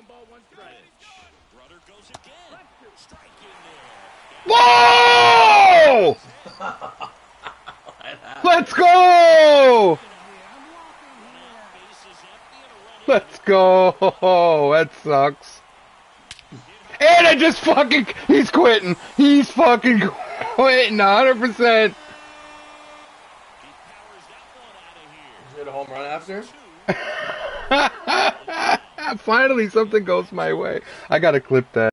One ball, one strike. Rudder goes again. Strike in there. Whoa! Let's go! Let's go! That sucks. And I just fucking, he's quitting. He's fucking quitting 100%. He powers that one out of here. Hit a home run after. Finally, something goes my way. I gotta clip that.